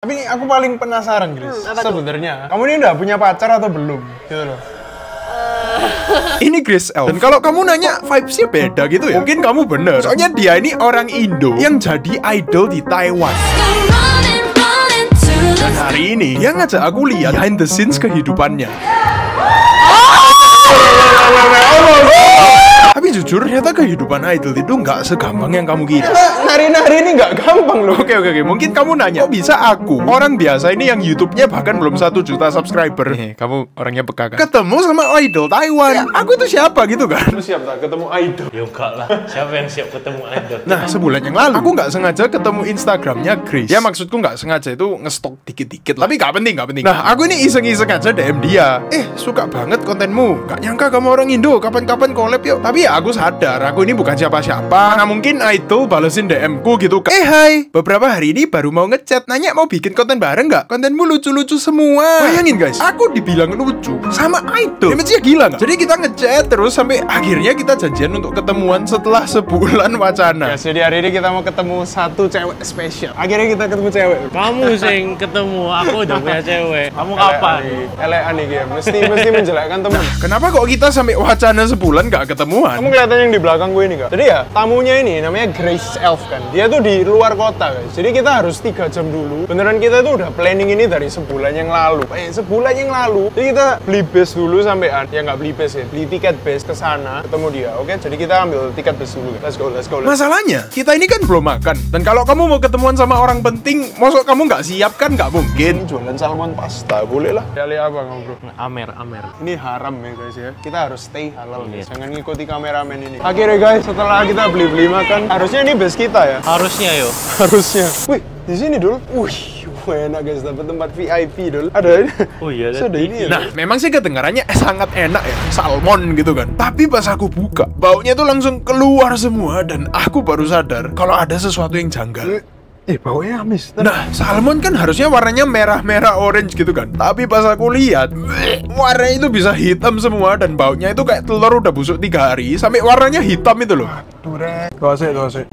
Tapi aku paling penasaran, Gris. Sebenarnya, kamu ini udah punya pacar atau belum? Gitu loh. Ini Grace Elf. Dan kalau kamu nanya vibes-nya beda gitu ya, mungkin kamu bener. Soalnya dia ini orang Indo yang jadi idol di Taiwan. Dan hari ini dia ngajak aku lihat behind the scenes kehidupannya. Tapi jujur, ternyata kehidupan idol itu nggak segampang yang kamu kira. Nari-nari ini nggak gampang loh. Oke oke oke, mungkin kamu nanya, kok bisa aku orang biasa ini yang YouTube-nya bahkan belum satu juta subscriber? Hehe, kamu orangnya peka kan? Ketemu sama idol Taiwan. Aku itu siapa gitu kan? Kamu siap tak ketemu idol? Ya enggak lah, siapa yang siap ketemu idol? Nah, sebulan yang lalu aku nggak sengaja ketemu Instagramnya Grace. Ya maksudku nggak sengaja itu ngestok dikit-dikit lah. Tapi nggak penting, nggak penting. Nah, aku ini iseng-iseng aja DM dia. Eh, suka banget kontenmu. Gak nyangka kamu orang Indo. Kapan-kapan collab yuk. Tapi ya aku sadar, aku ini bukan siapa-siapa. Nah, mungkin idol balesin DM ku gitu. Eh, hai. Beberapa hari ini baru mau ngechat, nanya mau bikin konten bareng nggak? Kontenmu lucu-lucu semua. Bayangin guys, aku dibilang lucu sama idol. Image-nya gila nggak? Jadi kita ngechat terus sampai akhirnya kita janjian untuk ketemuan setelah sebulan wacana. Ya, jadi hari ini kita mau ketemu satu cewek spesial. Akhirnya kita ketemu cewek. Kamu sing ketemu, aku udah punya cewek. Kamu kapan? Elean nih. Mesti mesti menjelekkan temen. Kenapa kok kita sampai wacana sebulan gak ketemuan? Kamu kelihatan yang di belakang gue ini kak. Jadi ya tamunya ini namanya Grace Elf kan. Dia tuh di luar kota guys. Jadi kita harus tiga jam dulu. Beneran kita tuh udah planning ini dari sebulan yang lalu. Eh sebulan yang lalu. Jadi kita beli bus dulu sampai ya nggak beli bus ya. Beli tiket bus ke sana ketemu dia. Oke. Jadi kita ambil tiket bus dulu. Let's go, let's go. Let's go. Masalahnya, kita ini kan belum makan. Dan kalau kamu mau ketemuan sama orang penting, masuk kamu nggak siap kan nggak mungkin. Ini jualan salmon pasta, boleh lah. Kali apa kamu bro? Amer, Amer. Ini haram ya guys ya. Kita harus stay halal guys. Jangan ngikuti kameramen ini. Akhirnya guys, setelah kita beli-beli makan, harusnya ini bus kita ya. Harusnya yo. Harusnya. Wih, di sini dul. Wih, enak guys, dapat tempat VIP dul. Ada ini. Oh iya, ada Sudah ini ya. Nah, memang sih kedengarannya sangat enak ya, salmon gitu kan. Tapi pas aku buka, baunya tuh langsung keluar semua dan aku baru sadar kalau ada sesuatu yang janggal. Eh, baunya amis. Nah, salmon kan harusnya warnanya merah-merah orange gitu kan. Tapi pas aku lihat, warnanya itu bisa hitam semua dan baunya itu kayak telur udah busuk tiga hari sampai warnanya hitam itu loh. Durek. Tuh asik, tuh asik.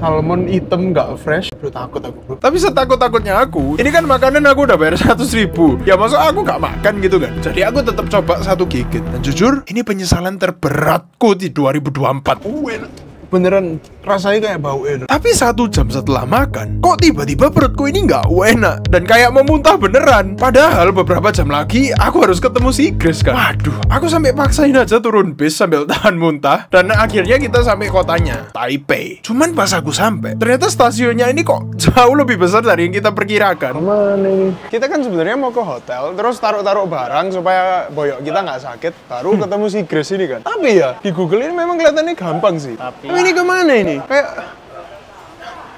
Salmon hitam nggak fresh. Bro, takut aku bro. Tapi setakut-takutnya aku, ini kan makanan aku udah bayar 100 ribu. Ya masuk aku gak makan gitu kan. Jadi aku tetap coba satu gigit. Dan jujur, ini penyesalan terberatku di 2024. Uh, enak. Beneran rasanya kayak bau enak. Tapi satu jam setelah makan, kok tiba-tiba perutku ini nggak enak dan kayak mau muntah beneran. Padahal beberapa jam lagi aku harus ketemu si Grace kan. Waduh, aku sampai paksain aja turun bis sambil tahan muntah dan akhirnya kita sampai kotanya, Taipei. Cuman pas aku sampai, ternyata stasiunnya ini kok jauh lebih besar dari yang kita perkirakan. Mana ini? Kita kan sebenarnya mau ke hotel, terus taruh-taruh barang supaya boyok kita nggak sakit, baru ketemu si Grace ini kan. Tapi ya di Google ini memang kelihatannya gampang sih. Tapi- ini ke mana ini? Kayak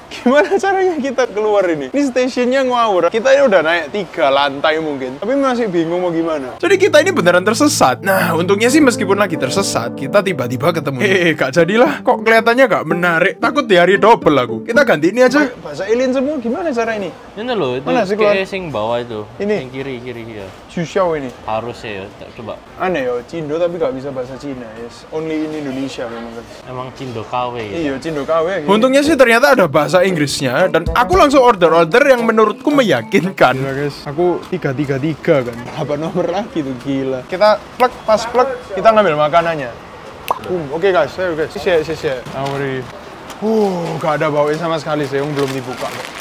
Gimana caranya kita keluar ini? Ini stasiunnya ngawur. Kita ini udah naik tiga lantai mungkin, tapi masih bingung mau gimana. Jadi kita ini beneran tersesat. Nah, untungnya sih meskipun lagi tersesat, kita tiba-tiba ketemu. Eh, gak jadilah. Kok kelihatannya gak menarik? Takut di hari double aku. Kita ganti ini aja. Bahasa alien semua gimana cara ini? Ini loh, itu Mana sih kayak sing bawah itu. Ini? Yang kiri, kiri ya. Susah ini. Harusnya ya, Tak- coba. Aneh ya, Cindo tapi gak bisa bahasa Cina. Yes. Only in Indonesia memang guys. Emang Cindo KW ya. Iya, Cindo KW. Untungnya sih ternyata ada bahasa Inggrisnya dan aku langsung order-order yang menurutku meyakinkan. Gila guys, aku tiga tiga tiga kan. Apa nomor lagi tuh gila. Kita plug pas plug kita ngambil makanannya. Um, Oke guys, ayo guys. Sisi, sisi. Awari. Uh, gak ada baunya sama sekali sih, yang belum dibuka. kok.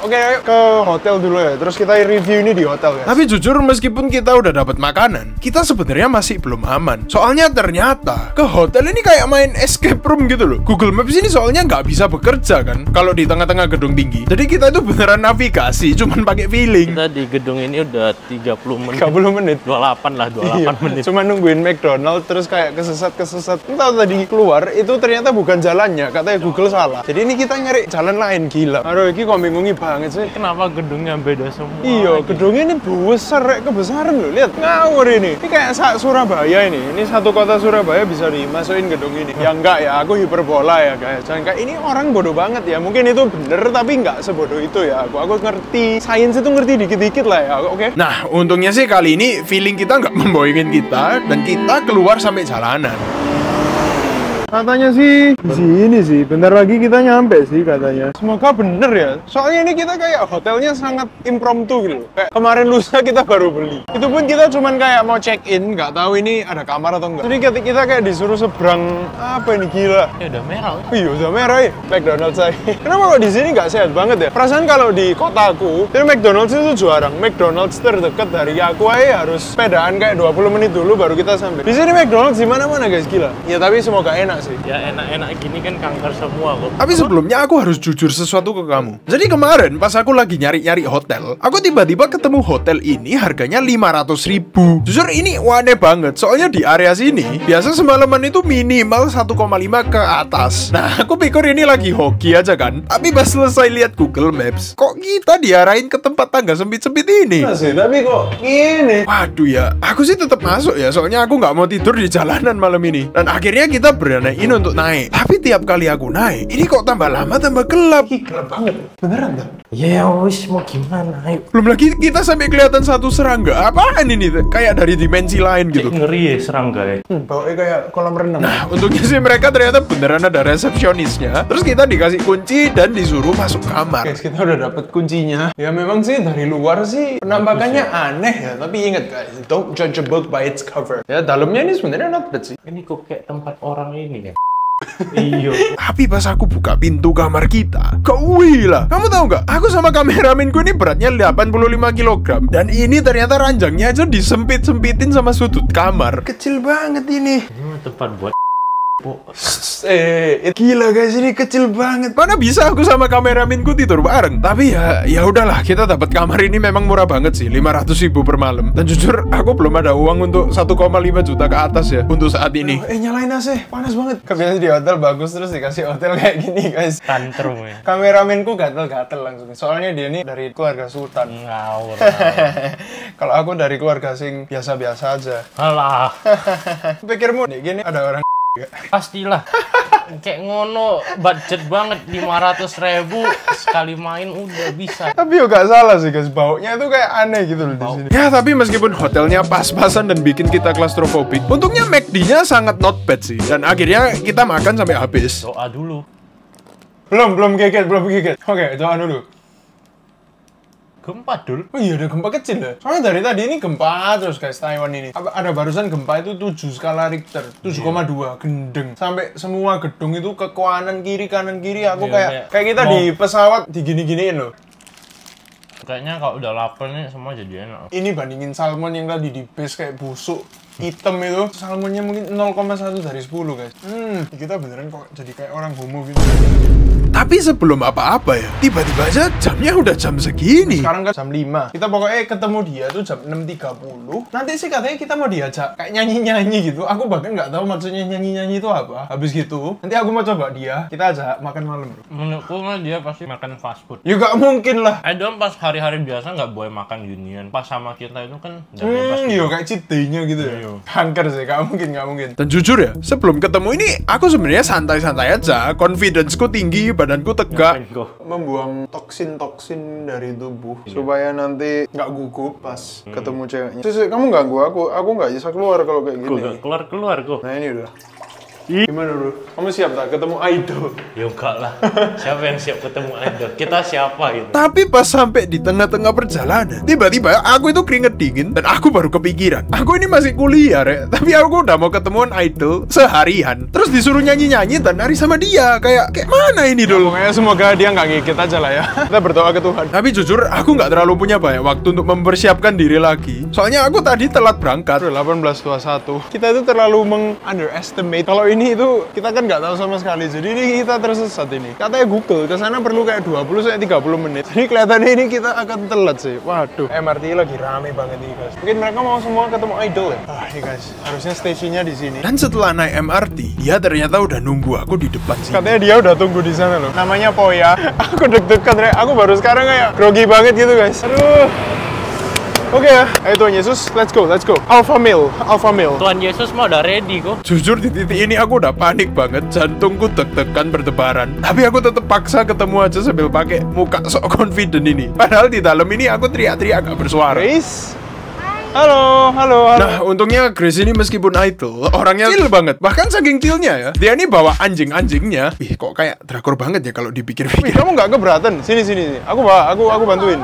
Oke, ayo ke hotel dulu ya. Terus kita review ini di hotel guys. Tapi jujur meskipun kita udah dapat makanan, kita sebenarnya masih belum aman. Soalnya ternyata ke hotel ini kayak main escape room gitu loh. Google Maps ini soalnya nggak bisa bekerja kan kalau di tengah-tengah gedung tinggi. Jadi kita itu beneran navigasi, cuman pakai feeling. Kita di gedung ini udah 30 menit. 30 menit. 28 lah, 28 Iya, menit. Cuma nungguin McDonald terus kayak kesesat-kesesat. Entah tadi keluar itu ternyata bukan jalannya, katanya Google salah. Jadi ini kita nyari jalan lain gila. Aduh, ini kok bingungi banget sih. Kenapa gedungnya beda semua? Iya, gedungnya ini besar, rek kebesaran loh. Lihat, ngawur ini. Ini kayak sa- Surabaya ini. Ini satu kota Surabaya bisa dimasukin gedung ini. Ya enggak ya, aku hiperbola ya guys. Jangan kayak ini orang bodoh banget ya. Mungkin itu bener tapi enggak sebodoh itu ya. Aku aku ngerti, sains itu ngerti dikit-dikit lah ya. Oke. Nah, untungnya sih kali ini feeling kita nggak membohongin kita dan kita keluar sampai jalanan. Katanya sih di sini sih. Bentar lagi kita nyampe sih katanya. Semoga bener ya. Soalnya ini kita kayak hotelnya sangat impromptu gitu. Kayak kemarin lusa kita baru beli. Itu pun kita cuman kayak mau check in, nggak tahu ini ada kamar atau enggak. Jadi kita, kita kayak disuruh seberang apa ini gila. Ya udah merah. Iya udah merah ya McDonald's saya. Kenapa kok di sini nggak sehat banget ya? Perasaan kalau di kotaku itu McDonald's itu jarang. McDonald's terdekat dari aku aja harus sepedaan kayak 20 menit dulu baru kita sampai. Di sini McDonald's di mana-mana guys gila. Ya tapi semoga enak sih. Ya enak-enak gini kan kanker semua kok. Tapi sebelumnya aku harus jujur sesuatu ke kamu. Jadi kemarin pas aku lagi nyari-nyari hotel, aku tiba-tiba ketemu hotel ini harganya 500 ribu. Jujur ini aneh banget, soalnya di area sini biasa semalaman itu minimal 1,5 ke atas. Nah aku pikir ini lagi hoki aja kan. Tapi pas selesai lihat Google Maps, kok kita diarahin ke tempat tangga sempit-sempit ini? Nah sih, tapi kok gini? Waduh ya, aku sih tetap masuk ya, soalnya aku nggak mau tidur di jalanan malam ini. Dan akhirnya kita beraniin untuk naik. Tapi tiap kali aku naik, ini kok tambah lama tambah gelap. Ih, gelap banget. Beneran kan? Ya wis mau gimana? Ayo. Belum lagi kita sampai kelihatan satu serangga. Apaan ini? tuh? Kayak dari dimensi lain gitu. Ngeri ya serangga ya. Hmm, baunya kayak kolam renang. Nah, untungnya sih mereka ternyata beneran ada resepsionisnya. Terus kita dikasih kunci dan disuruh masuk kamar. Guys, kita udah dapet kuncinya. Ya memang sih dari luar sih penampakannya aneh ya. Tapi ingat guys, don't judge a book by its cover. Ya dalamnya ini sebenarnya not bad sih. Ini kok kayak tempat orang ini ya. iya. Tapi pas aku buka pintu kamar kita, lah. Kamu tahu nggak? Aku sama kameraminku ini beratnya 85 kg dan ini ternyata ranjangnya aja disempit-sempitin sama sudut kamar. Kecil banget ini. Ini mah tempat buat Oh, Eh, gila guys, ini kecil banget. Mana bisa aku sama kameraminku tidur bareng? Tapi ya, ya udahlah, kita dapat kamar ini memang murah banget sih, 500 ribu per malam. Dan jujur, aku belum ada uang untuk 1,5 juta ke atas ya untuk saat ini. Eh, nyalain AC, panas banget. Kebiasaan di hotel bagus terus dikasih hotel kayak gini guys. tantrum ya. Kameramenku gatel-gatel langsung. Soalnya dia ini dari keluarga sultan. Ngawur. Kalau aku dari keluarga sing biasa-biasa aja. Alah, Pikirmu nih gini ada orang pastilah. Kayak ngono budget banget 500 ribu sekali main udah bisa. tapi yo gak salah sih guys, baunya itu kayak aneh gitu loh di sini. Ya, tapi meskipun hotelnya pas-pasan dan bikin kita klaustrofobik, untungnya McD-nya sangat not bad sih. Dan akhirnya kita makan sampai habis. Doa dulu. Belum, belum geget, belum geget. Oke, doa dulu. Gempa dul. Oh iya, ada gempa kecil ya? Soalnya dari tadi ini gempa terus guys, Taiwan ini. Apa- Ada barusan gempa itu 7 skala Richter, 7,2, gendeng. Sampai semua gedung itu ke kanan kiri, kanan kiri. Aku Iya, kayak kayak kayak kita mau- di pesawat digini-giniin loh. Kayaknya kalau udah lapar nih semua jadi enak. Ini bandingin salmon yang tadi di base kayak busuk hitam itu salmonnya mungkin 0,1 dari 10 guys hmm kita beneran kok jadi kayak orang homo gitu Tapi sebelum apa-apa ya, tiba-tiba aja jamnya udah jam segini. sekarang kan jam 5 kita pokoknya ketemu dia tuh jam 6.30 nanti sih katanya kita mau diajak kayak nyanyi-nyanyi gitu aku bahkan nggak tahu maksudnya nyanyi-nyanyi itu apa habis gitu nanti aku mau coba dia kita ajak makan malam bro Menurutku mah dia pasti makan fast food. ya gak mungkin lah Eh dong pas hari-hari biasa nggak boleh makan ginian. Pas sama kita itu kan. Hmm, iya kayak cheat gitu ya. Iya. Kanker sih, gak mungkin, gak mungkin. Dan jujur ya, sebelum ketemu ini aku sebenarnya santai-santai aja, confidence-ku tinggi, badanku tegak. Kok? Membuang toksin-toksin dari tubuh supaya nanti nggak gugup pas ketemu ceweknya. Sus, kamu ganggu aku, aku nggak bisa keluar kalau kayak gini. nggak keluar-keluar kok? Nah ini udah. Gimana bro? Kamu siap tak ketemu idol? Ya enggak lah. Siapa yang siap ketemu idol? Kita siapa gitu? Tapi pas sampai di tengah-tengah perjalanan, tiba-tiba aku itu keringet dingin dan aku baru kepikiran. Aku ini masih kuliah, Rek. Tapi aku udah mau ketemuan idol seharian. Terus disuruh nyanyi-nyanyi dan nari sama dia. Kayak kayak mana ini dulu? Pokoknya semoga dia nggak ngikit aja lah ya. Kita berdoa ke Tuhan. Tapi jujur, aku nggak terlalu punya banyak waktu untuk mempersiapkan diri lagi. Soalnya aku tadi telat berangkat. 1821 kita itu terlalu meng-underestimate kalau ini itu kita kan nggak tahu sama sekali. Jadi ini kita tersesat ini. Katanya Google ke sana perlu kayak 20 sampai 30 menit. Jadi kelihatannya ini kita akan telat sih. Waduh. MRT lagi rame banget nih guys. Mungkin mereka mau semua ketemu idol ya? Ah ini guys. Harusnya stasiunnya di sini. Dan setelah naik MRT, dia ternyata udah nunggu aku di depan sini. katanya dia udah tunggu di sana loh. Namanya Poya. Aku deg-degan aku baru sekarang kayak grogi banget gitu guys. Aduh Oke ya, ayo Tuhan Yesus, let's go, let's go. Alpha male, alpha male. Tuhan Yesus mah udah ready kok. Jujur di titik ini aku udah panik banget, jantungku deg-degan berdebaran. Tapi aku tetap paksa ketemu aja sambil pakai muka sok confident ini. Padahal di dalam ini aku teriak-teriak gak bersuara. Grace, Halo, halo, halo. Nah, untungnya Grace ini meskipun idol, orangnya chill banget. Bahkan saking chillnya ya, dia ini bawa anjing-anjingnya. Ih, kok kayak drakor banget ya kalau Wih, dipikir-pikir. kamu nggak keberatan? Sini, sini, sini. Aku bawa, aku, aku bantuin.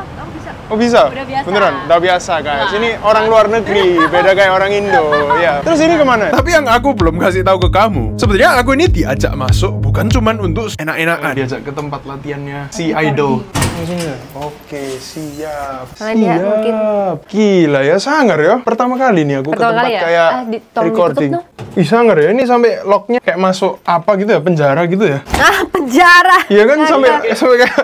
Oh bisa? Udah biasa. Beneran? Udah biasa guys. Ini orang luar negeri, beda kayak orang Indo. Ya. Terus ini ke mana? Tapi yang aku belum kasih tahu ke kamu, sebenarnya aku ini diajak masuk bukan cuman untuk enak-enakan. Diajak ke tempat latihannya si idol. Oke, siap. Karena dia siap. mungkin- Gila ya, sangar ya. Pertama kali nih aku Pertama ke tempat ya? kayak Ah, di- recording. ditutup Ih, sangar ya. Ini sampai locknya kayak masuk apa gitu ya, penjara gitu ya. Ah, penjara. Iya kan sampai sampai kayak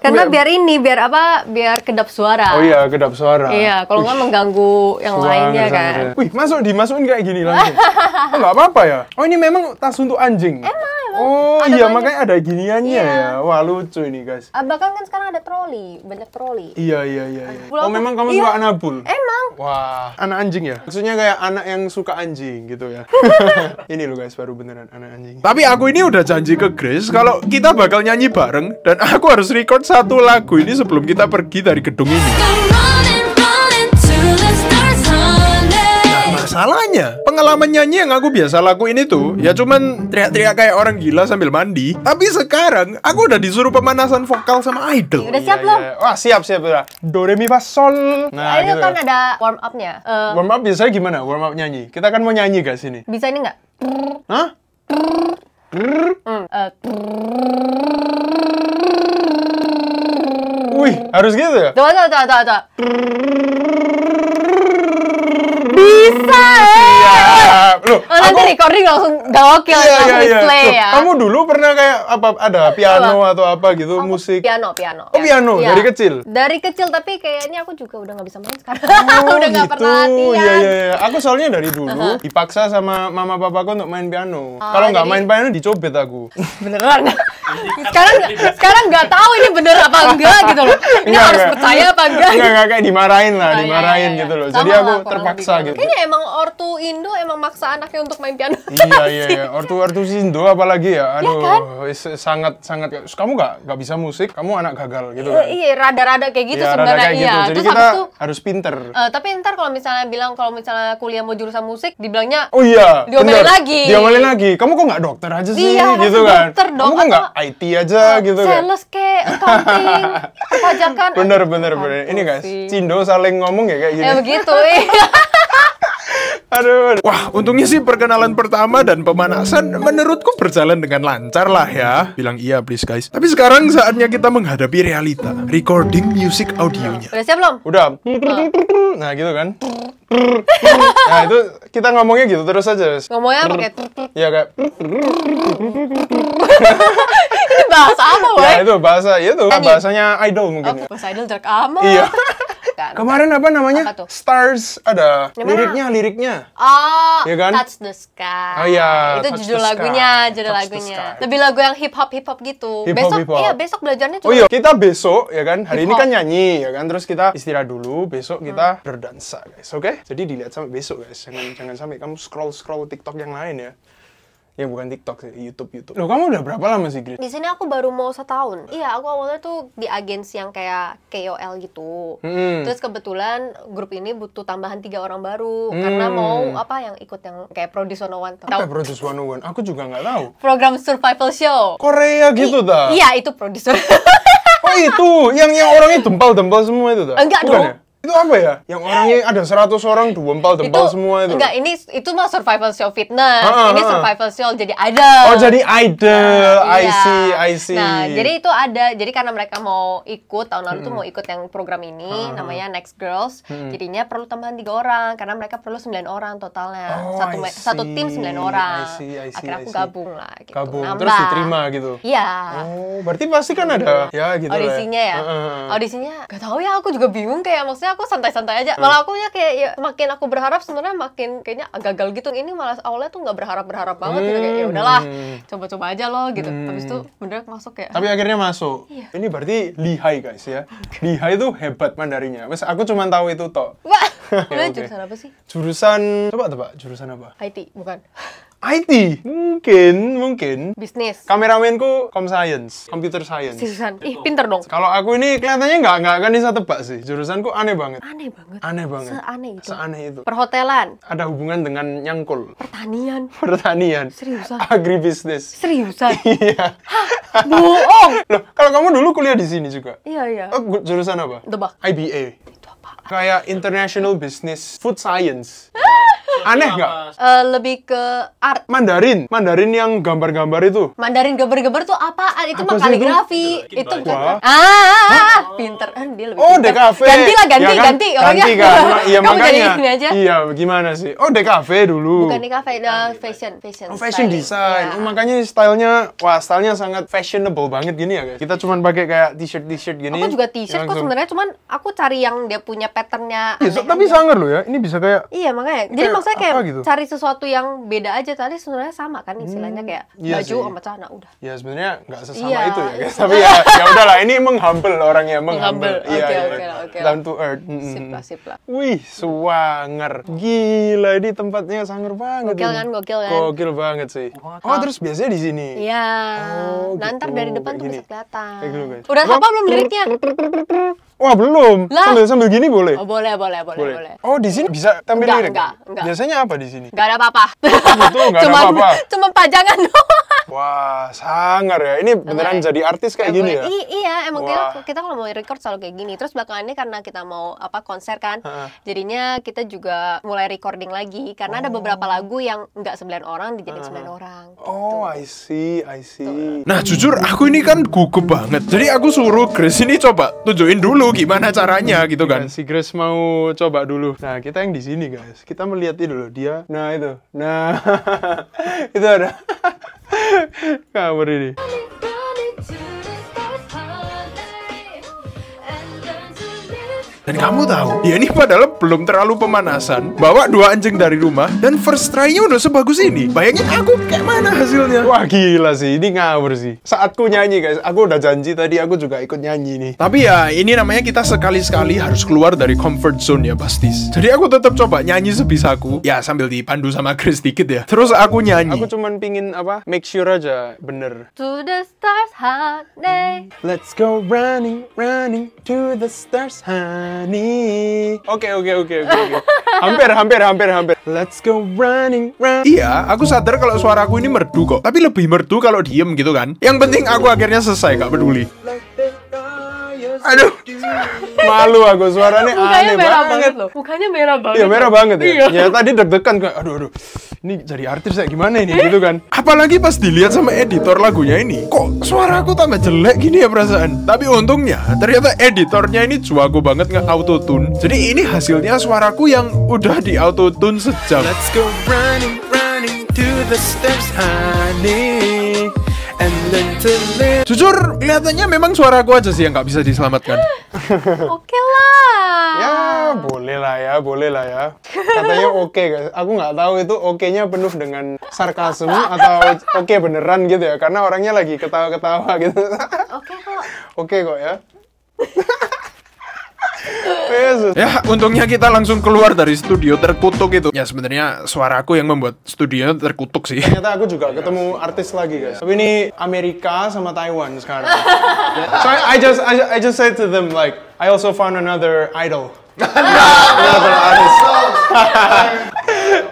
Karena biar ini, biar apa? Biar kedap suara. Oh iya, kedap suara. Iya, kalau nggak mengganggu yang lainnya Sangar, kan. Wih, masuk dimasukin kayak gini langsung. oh, nggak apa-apa ya? Oh, ini memang tas untuk anjing. Emang, emang. Oh, Ada iya, banyak. makanya ada giniannya Iya. ya. Wah, lucu ini, guys. Ah, bahkan kan sekarang ada troli, banyak troli. Iya, iya, iya. iya. Nabul Oh, memang kamu Iya. suka nabul? Emang. Wah, anak anjing ya? Maksudnya kayak anak yang suka anjing gitu ya. ini loh guys, baru beneran anak anjing. Tapi aku ini udah janji ke Grace kalau kita bakal nyanyi bareng dan aku harus record satu lagu ini sebelum kita pergi dari gedung ini. the stars, honey. Masalahnya, pengalaman nyanyi yang aku biasa lakuin itu ya cuman teriak-teriak kayak orang gila sambil mandi. Tapi sekarang aku udah disuruh pemanasan vokal sama idol. Udah siap Iya, belum? iya. Wah, siap, siap. Udah. Do, re, mi, fa, sol. Nah, itu gitu kan ya. ada warm up-nya. Eh, Warm up biasanya gimana? Warm up nyanyi. Kita kan mau nyanyi guys ini. bisa ini nggak? Hah? Hmm, eh, Wih, harus gitu ya? coba, coba, coba, coba. Bisa, eh. Ya, loh, Oh, nanti recording langsung gokil, Iya, iya, langsung iya. display Loh, ya. Kamu dulu pernah kayak apa ada piano atau apa gitu, Aku musik? Piano, piano. Oh, piano, Iya. dari kecil? Dari kecil, tapi kayaknya aku juga udah nggak bisa main sekarang. Oh, udah nggak gitu. pernah latihan. Iya, iya, iya. Aku soalnya dari dulu dipaksa sama mama papaku untuk main piano. Kalau nggak jadi- main piano dicobet aku. Beneran. sekarang sekarang nggak tahu ini bener apa enggak gitu loh. Ini Enggak, harus enggak. percaya apa enggak? Enggak, enggak kayak dimarahin lah, Oh, iya, dimarahin iya, iya. gitu loh. Sama Jadi aku terpaksa gitu. Kayaknya emang ortu Indo emang maksa anaknya untuk main piano. iya iya iya ortu-ortu Sindo apalagi ya aduh kan? is- sangat sangat kamu nggak nggak bisa musik kamu anak gagal gitu Eh, kan iya, rada-rada kayak gitu Iya, rada sebenarnya kayak iya. gitu. jadi Terus kita itu harus pinter eh, tapi ntar kalau misalnya bilang kalau misalnya kuliah mau jurusan musik, dibilangnya Oh iya, Diomelin lagi. Diomelin lagi. Kamu kok nggak dokter aja sih, Iya, gitu kan? dokter dong, Kamu kok nggak IT aja, gitu kan? sales kayak accounting, perpajakan. Bener, bener, bener. Ini guys. Cindo saling ngomong ya kayak gini. Ya begitu, eh. Aduh. Wah, untungnya sih perkenalan pertama dan pemanasan menurutku berjalan dengan lancar lah ya. Bilang iya please guys. Tapi sekarang saatnya kita menghadapi realita. Recording music audionya. Udah siap belum? Udah. Nah, gitu kan? Nah, itu kita ngomongnya gitu terus aja. Ngomongnya pakai Ya kayak ini bahasa apa, ya woi? itu bahasa itu bahasanya idol mungkin Oh, ya. bahasa idol jelek amat. Iya. Kan. Kemarin apa namanya? Apa tuh? Stars ada Yang mana? liriknya, liriknya. Oh, Iya kan? Touch the Sky. Oh iya, itu Touch judul lagunya, judul Touch lagunya. Lebih lagu yang hip hop hip hop gitu. Hip hop, besok, hip hop. iya besok belajarnya juga. Oh iya, kita besok ya kan, hari ini kan nyanyi ya kan, terus kita istirahat dulu, besok kita berdansa guys, oke? Jadi dilihat sampai besok guys, jangan jangan sampai kamu scroll scroll TikTok yang lain ya. Ya bukan TikTok sih, YouTube YouTube. Loh kamu udah berapa lama sih Grit? Di sini aku baru mau setahun. Iya, aku awalnya tuh di agensi yang kayak KOL gitu. Hmm. Terus kebetulan grup ini butuh tambahan tiga orang baru karena mau apa yang ikut yang kayak Produce 101. Apa Tahu? Produce 101? Aku juga nggak tahu. Program survival show. Korea gitu dah. Iya, itu produser. Oh itu, yang yang orangnya dempal-dempal semua itu dah. Enggak Bukan dong. ya? Itu apa ya? Yang orangnya ada 100 orang dempal-dempal semua itu. Enggak, ini itu mah survival show fitness. Ah, ah, ini survival show jadi idol. Oh jadi idol, I Iya. see, I see. Nah, jadi itu ada. Jadi karena mereka mau ikut tahun lalu tuh Hmm. mau ikut yang program ini namanya Next Girls. Jadinya perlu tambahan tiga orang karena mereka perlu 9 orang totalnya. Oh, satu satu tim 9 see, orang. I see, I see, Akhirnya aku gabung lah gitu. Gabung, Nambah. terus diterima gitu. Iya. Oh, berarti pasti kan ada ya gitu lah Audisinya ya, Heeh, heeh. audisinya gak tahu ya aku juga bingung kayak maksudnya aku santai-santai aja. Malah aku ya kayak ya, makin aku berharap sebenarnya makin kayaknya gagal gitu. Ini malah awalnya tuh nggak berharap-berharap banget gitu kayak ya udahlah, Hmm. coba-coba aja loh gitu. Habis itu bener masuk kayak Tapi akhirnya masuk. Iya. Ini berarti lihai guys ya. Lihai itu hebat mandarinya. Wes aku cuma tahu itu toh. Wah, Ya, Udah oke. jurusan apa sih? Jurusan coba tebak, jurusan apa? IT, bukan. IT mungkin mungkin Bisnis. kameramenku com science computer science Seriusan. Ih, pinter dong. kalau aku ini kelihatannya nggak nggak akan bisa tebak sih jurusanku aneh banget Aneh banget. aneh banget Seaneh itu. seaneh itu Perhotelan, ada hubungan dengan nyangkul pertanian. pertanian Seriusan? agribisnis Seriusan. iya Bohong. loh kalau kamu dulu kuliah di sini juga Iya, iya. oh, jurusan apa Tebak. IBA Itu apa? kayak international business food science aneh nggak Eh, lebih ke art. Mandarin Mandarin yang gambar-gambar itu Mandarin geber-geber tuh apaan? Itu Apa mah kaligrafi. Itu bukan. Ah, ah, ah, pinter. Ah, dia lebih Oh, pinter. DKV. Ganti lah, ganti, Ya kan? ganti. orangnya. Ganti kan. Ma- Iya Kamu jadi makanya. ini aja. Iya, gimana sih? Oh, DKV dulu. Bukan DKV, uh, fashion, fashion. Oh, fashion design. Iya. Oh, makanya stylenya, wah, stylenya sangat fashionable banget gini ya, guys. Kita cuman pakai kayak t-shirt t-shirt gini. Aku juga t-shirt kok sebenarnya, cuman aku cari yang dia punya patternnya. Iya, tapi sangar loh ya. Ini bisa kayak Iya makanya. Jadi maksudnya kayak apa gitu? cari sesuatu yang beda aja. Tadi sebenarnya sama kan istilahnya kayak iya baju sih. sama celana udah. Ya sebenarnya nggak sesama Iya. itu ya guys. Tapi ya ya udahlah ini menghumble orangnya menghumble. Menghumble. Iya, Oke, iya. oke lah. Down to earth. Mm, mm, Sip lah, sip lah. Wih, swanger. Gila ini tempatnya sangar banget. Gokil kan, gokil kan. Gokil banget sih. Oh, terus biasanya di sini. Iya. Oh, nah, ntar gitu. dari depan Kayak tuh gini. bisa kelihatan. Kayak gitu, guys. Udah hafal belum liriknya? Wah, belum. Lah. Sambil sambil gini boleh? Oh, boleh, boleh, boleh, boleh. Oh, di sini bisa tampil Enggak, lirik? enggak, enggak. Biasanya apa di sini? Gak ada apa-apa. gitu, nggak ada cuma, apa-apa. Cuma pajangan doang. Wah, sangar ya. Ini beneran Sangar. jadi artis kayak gini boleh. ya? I- iya, emang Wah. kita, kita kalau mau record selalu kayak gini. Terus belakangan ini karena kita mau apa konser kan, Heeh. jadinya kita juga mulai recording lagi. Karena ada beberapa lagu yang nggak sembilan orang dijadiin sembilan orang. Oh, I see, I see. Nah jujur aku ini kan gugup banget Jadi aku suruh Grace ini coba tunjukin dulu gimana caranya gitu kan si Grace mau coba dulu. Nah, kita yang di sini, guys. Kita melihat itu loh, dia. Nah, itu. Nah, itu ada. Kamar ini. Dan kamu tahu, dia ini padahal belum terlalu pemanasan Bawa dua anjing dari rumah Dan first try-nya udah sebagus ini Bayangin aku kayak mana hasilnya Wah, gila sih. Ini ngawur sih. Saatku nyanyi, guys. Aku udah janji tadi aku juga ikut nyanyi nih. Tapi ya ini namanya kita sekali-sekali harus keluar dari comfort zone ya Bastis Jadi aku tetap coba nyanyi sebisaku Ya sambil dipandu sama Chris dikit ya Terus aku nyanyi Aku cuman pingin apa? Make sure aja bener. To the stars holiday. Let's go running, running to the stars, Oke, oke, oke, oke. oke. Hampir, hampir, hampir, hampir. Let's go running, running. Iya, aku sadar kalau suaraku ini merdu kok Tapi lebih merdu kalau diem gitu kan Yang penting aku akhirnya selesai, gak peduli Aduh, malu aku suaranya Mukanya aneh merah banget. banget loh. Mukanya merah banget. Iya merah banget ya. Iya. Ya tadi deg-degan kayak aduh aduh. Ini jadi artis ya gimana ini gitu kan. Apalagi pas dilihat sama editor lagunya ini Kok suaraku tambah jelek gini ya perasaan Tapi untungnya ternyata editornya ini juago banget nge-autotune Jadi ini hasilnya suaraku yang udah di autotune sejam Let's go running, running to the stars, honey. And then to live. Jujur, kelihatannya memang suaraku aja sih yang nggak bisa diselamatkan Oke lah. Ya boleh lah ya, boleh lah ya. Katanya oke guys. Aku nggak tahu itu oke-nya penuh dengan sarkasme atau oke beneran gitu ya. Karena orangnya lagi ketawa-ketawa gitu. Oke kok. oke kok ya. Yesus. Ya, untungnya kita langsung keluar dari studio terkutuk itu Ya sebenarnya suaraku yang membuat studio terkutuk sih Ternyata aku juga ketemu artis lagi guys. Tapi ini Amerika sama Taiwan sekarang. so I, I just I, I just said to them like I also found another idol. another artist.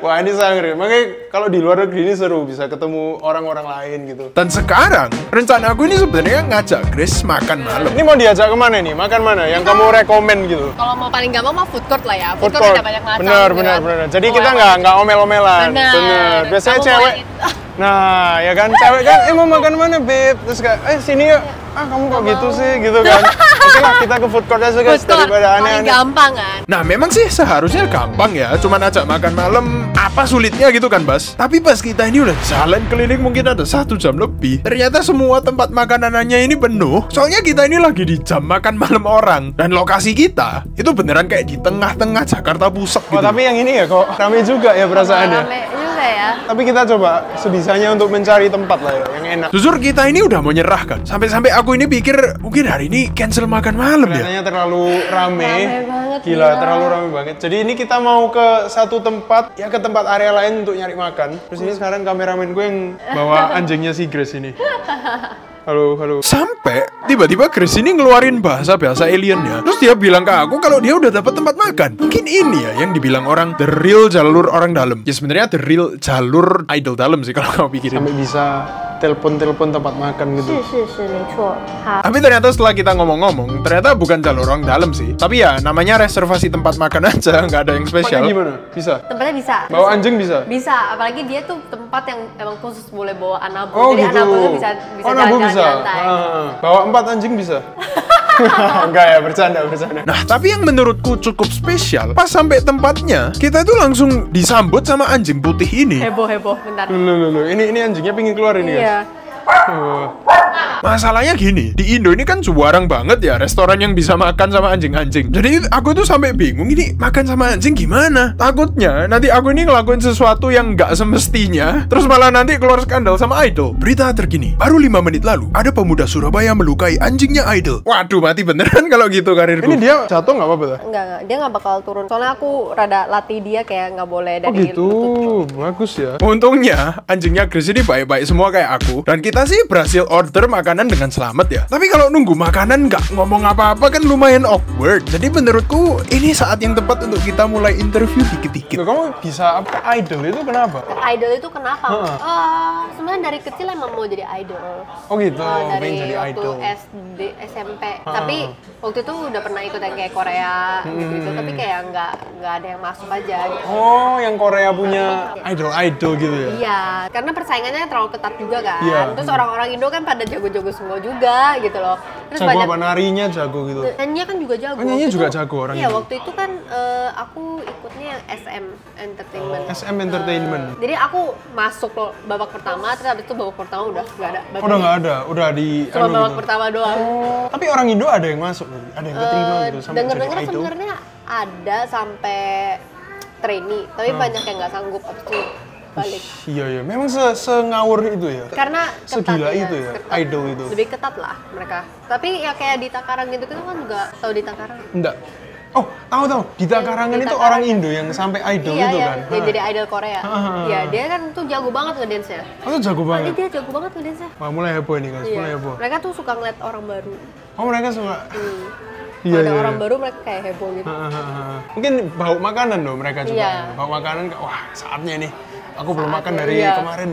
Wah ini sangat Makanya kalau di luar negeri ini seru bisa ketemu orang-orang lain gitu. Dan sekarang, rencana aku ini sebenarnya ngajak Grace makan malam Ini mau diajak ke mana nih? Makan mana? Yang kamu rekomen gitu? Kalau mau paling gampang mah food court lah ya. Food Food, court. court ada banyak macam. Benar, gitu benar, kan. benar. Jadi Mau kita nggak mana? nggak omel-omelan. Benar. Biasanya Kamu cewek. Nah, ya kan cewek kan, eh mau makan mana, beb? Terus kayak, eh sini yuk. Ah, kamu kok gitu sih, gitu kan? Oke lah, kita ke food court aja guys Food court daripada paling aneh-aneh. gampang kan. Nah memang sih seharusnya gampang ya Cuman ajak makan malam Apa sulitnya gitu kan Bas Tapi pas kita ini udah jalan keliling mungkin ada satu jam lebih Ternyata semua tempat makanannya ini penuh Soalnya kita ini lagi di jam makan malam orang Dan lokasi kita Itu beneran kayak di tengah-tengah Jakarta Pusat Oh, gitu tapi yang ini ya kok rame juga ya perasaannya. Rame juga ya. Tapi kita coba sebisanya untuk mencari tempat lah ya, yang enak. Jujur kita ini udah mau nyerah kan Sampai-sampai aku ini pikir Mungkin hari ini cancel makan malam ya Kelihatannya terlalu rame. Rame banget Gila, terlalu ramai banget. Jadi ini kita mau ke satu tempat, ya ke tempat area lain untuk nyari makan. Terus ini sekarang kameramen gue yang bawa anjingnya si Grace ini. Halo, halo. Sampai tiba-tiba Chris ini ngeluarin bahasa bahasa aliennya. Terus dia bilang ke aku kalau dia udah dapat tempat makan. Mungkin ini ya yang dibilang orang the real jalur orang dalam. Ya sebenarnya the real jalur idol dalam sih kalau kamu pikirin. Sampai bisa telepon-telepon tempat makan gitu. Tapi ternyata setelah kita ngomong-ngomong, ternyata bukan jalur orang dalam sih. Tapi ya namanya reservasi tempat makan aja, nggak ada yang spesial. Tempatnya gimana? Bisa? Tempatnya bisa. Bawa anjing bisa? Bisa, apalagi dia tuh tempat yang emang khusus boleh bawa anabu. Oh, Jadi gitu. anabul bisa bisa oh, jalan-jalan bisa. nyantai. Ah, ah, bawa empat anjing bisa? Enggak ya, bercanda, bercanda. Nah, tapi yang menurutku cukup spesial, pas sampai tempatnya, kita itu langsung disambut sama anjing putih ini. Heboh, heboh, bentar. Lulu lulu. Ini, ini anjingnya pingin keluar ini ya? iya. ya? Guys. Oh. Masalahnya gini, di Indo ini kan jarang banget ya restoran yang bisa makan sama anjing-anjing. Jadi aku tuh sampai bingung ini makan sama anjing gimana? Takutnya nanti aku ini ngelakuin sesuatu yang nggak semestinya, terus malah nanti keluar skandal sama idol. Berita terkini, baru lima menit lalu ada pemuda Surabaya melukai anjingnya idol. Waduh, mati beneran kalau gitu karirku. Ini dia jatuh nggak apa-apa? Enggak, enggak. Dia nggak bakal turun. Soalnya aku rada latih dia kayak nggak boleh Oh dari gitu, lutut. bagus ya. Untungnya anjingnya Chris ini baik-baik semua kayak aku Dan kita sih berhasil order makanan dengan selamat ya Tapi kalau nunggu makanan nggak ngomong apa-apa kan lumayan awkward Jadi menurutku ini saat yang tepat untuk kita mulai interview dikit-dikit kamu bisa apa idol itu kenapa? Idol itu kenapa? Eh, sebenarnya dari kecil emang mau jadi idol. Oh gitu, Eh, dari pengen jadi waktu idol. SD, SMP. Tapi waktu itu udah pernah ikut yang kayak Korea gitu-gitu. Tapi kayak nggak nggak ada yang masuk aja. Gitu. Oh, yang Korea punya idol-idol gitu ya? Iya, karena persaingannya terlalu ketat juga kan. Iya. Terus orang-orang Indo kan pada jago-jago semua juga gitu loh. Terus Jago banyak apa narinya jago gitu? nyanyinya kan juga jago. Oh, nyanyinya juga itu- jago orang Iya, waktu itu kan eh, aku ikutnya yang SM Entertainment. SM Entertainment. Eh, jadi aku masuk loh babak pertama, terus habis itu babak pertama udah nggak ada. Oh, udah nggak ada, udah di Cuma anu babak gitu. pertama doang. Tapi orang Indo ada yang masuk, ada yang keterima Eh, gitu sampai idol. sebenarnya ada sampai trainee, tapi banyak yang nggak sanggup abis itu balik. Iya iya, memang se sengawur itu ya. Karena ketat Segila ya, itu ya, ketat. idol itu. Lebih ketat lah mereka. Tapi ya kayak di Takarang gitu kan kan juga tahu di Takarang. Enggak. Oh, tahu tahu. Dita Karangan Dita itu orang Indo yang sampai idol iya, itu iya, kan. dia Hah. jadi idol Korea. Iya, dia kan tuh jago banget ngedance-nya. Oh, itu jago Tadi banget. dia jago banget ngedance-nya. Wah, mulai heboh ini guys, mulai Iya. heboh. Mereka tuh suka ngeliat orang baru. Oh, mereka suka. Hmm. Iya, Ada iya, orang iya. baru mereka kayak heboh gitu. Mungkin bau makanan loh mereka juga. Iya. Bau makanan, wah saatnya nih. Aku belum makan dari iya. kemarin.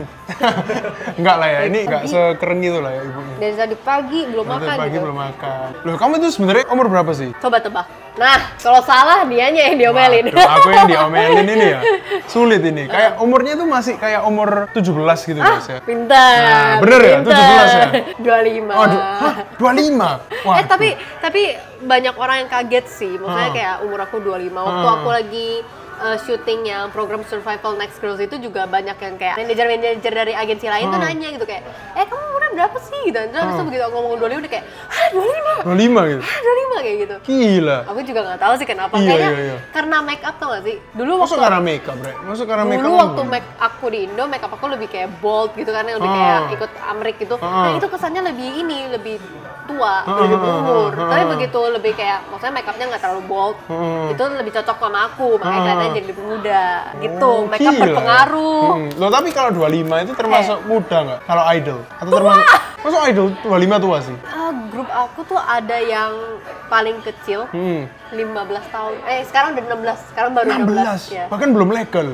enggak lah ya, ini enggak sekeren gitu lah ya ibunya. Dari tadi pagi belum Nanti makan pagi gitu. belum makan. Loh, kamu itu sebenarnya umur berapa sih? Coba tebak. Nah, kalau salah dianya yang diomelin. Waduh, aku yang diomelin ini ya. Sulit ini. Kayak umurnya tuh masih kayak umur 17 gitu guys ya. Pintar. Nah, bener ya? pintar. 17 ya? 25. Waduh, hah, 25? Wah, eh tapi tapi banyak orang yang kaget sih. Maksudnya Ah. kayak umur aku 25 waktu Ah. aku lagi uh, syuting yang program Survival Next Girls itu juga banyak yang kayak manajer-manajer dari agensi lain tuh Ah. nanya gitu kayak, "Eh, kamu umurnya berapa sih?" gitu. Terus Ah. begitu aku ngomong 25 udah kayak, "Hah, 25? 25 gitu. Hah, 25?" kayak gitu. Gila. Aku juga nggak tahu sih kenapa. Iya, Kayaknya iya, iya. karena make up tau gak sih? Dulu Masuk waktu karena makeup, Bre? Masuk karena makeup. dulu apa waktu make aku di Indo, make up aku lebih kayak bold gitu kan, lebih Ah. kayak ikut Amrik gitu. Ah. Nah itu kesannya lebih ini, lebih tua, Ah, lebih ah, ah, ah, Tapi ah. begitu lebih kayak, maksudnya make upnya nggak terlalu bold, Ah. itu lebih cocok sama aku, makanya Ah. kelihatannya jadi lebih muda. Gitu, Oh, up gila. berpengaruh. Hmm. Loh, tapi kalau 25 itu termasuk Eh. muda nggak? Kalau idol? Atau termasuk... Masuk idol 25 tua sih? Ah, grup aku tuh ada yang paling kecil, Hmm. 15 tahun. Eh sekarang udah 16, sekarang baru 16, 16? ya. Bahkan belum legal.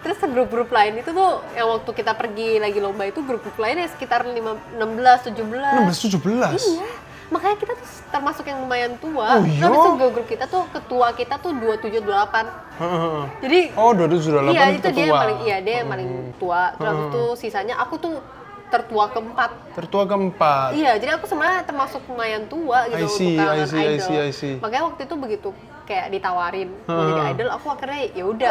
Terus grup-grup lain itu tuh yang waktu kita pergi lagi lomba itu grup-grup lainnya sekitar 5, 16, 17. 16, 17? Iya. Makanya kita tuh termasuk yang lumayan tua. Oh, Terus iya? itu grup kita tuh ketua kita tuh 27 28. Heeh. Jadi Oh, 27, 28 iya itu dia yang ketua. Hmm. paling iya dia yang paling tua. Terus habis itu sisanya aku tuh tertua keempat. Tertua keempat. Iya, jadi aku sebenarnya termasuk lumayan tua gitu I see, untuk kalangan I see, I idol. see, I see. Makanya waktu itu begitu kayak ditawarin mau Hmm. jadi idol, aku akhirnya ya udah.